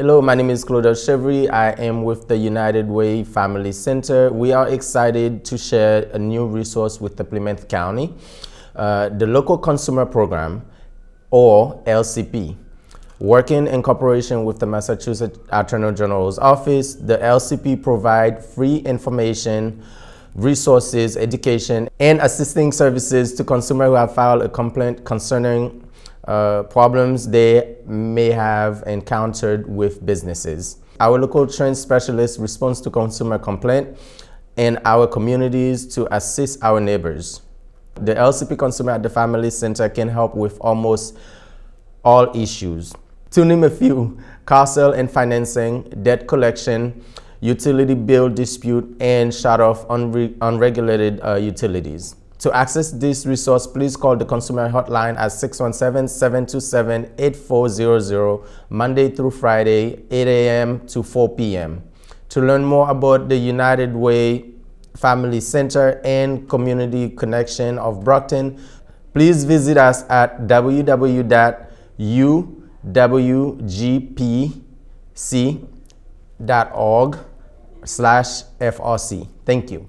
Hello, my name is Claudel Chevry. I am with the United Way Family Center. We are excited to share a new resource with the Plymouth County, uh, the Local Consumer Program, or LCP. Working in cooperation with the Massachusetts Attorney General's Office, the LCP provide free information, resources, education, and assisting services to consumers who have filed a complaint concerning uh, problems they may have encountered with businesses. Our local trained specialist responds to consumer complaint in our communities to assist our neighbors. The LCP Consumer at the Family Center can help with almost all issues. To name a few, car sale and financing, debt collection, utility bill dispute, and shut off unre unregulated uh, utilities. To access this resource, please call the consumer hotline at 617-727-8400, Monday through Friday, 8 a.m. to 4 p.m. To learn more about the United Way Family Center and Community Connection of Brockton, please visit us at www.uwgpc.org slash FRC. Thank you.